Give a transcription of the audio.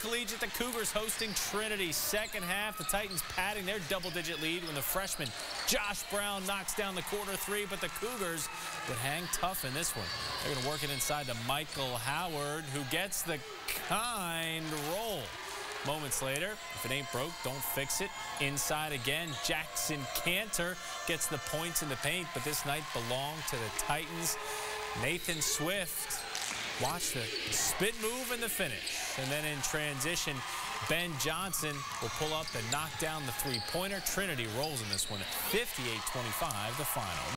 Collegiate, the Cougars hosting Trinity. Second half, the Titans padding their double-digit lead when the freshman Josh Brown knocks down the corner three, but the Cougars would hang tough in this one. They're going to work it inside to Michael Howard, who gets the kind roll. Moments later, if it ain't broke, don't fix it. Inside again, Jackson Cantor gets the points in the paint, but this night belonged to the Titans. Nathan Swift Watch the spin move and the finish. And then in transition, Ben Johnson will pull up and knock down the three-pointer. Trinity rolls in this one at 58-25, the final.